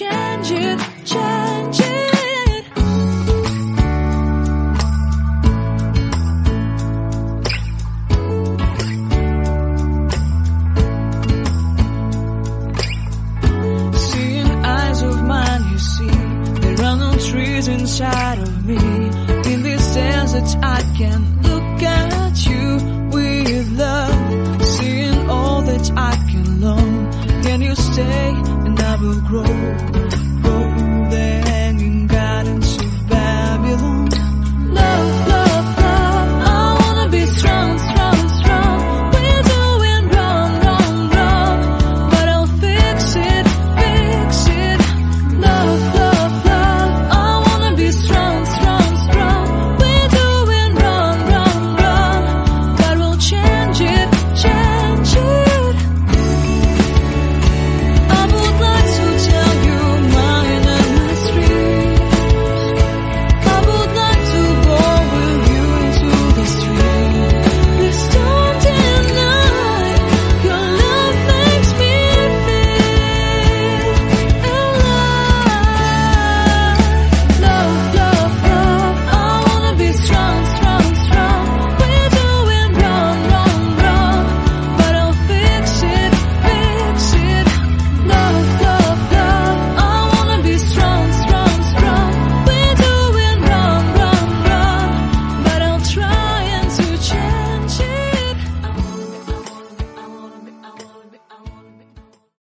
change it, change it. Seeing eyes of mine, you see, there are no trees inside of me. In this desert, I can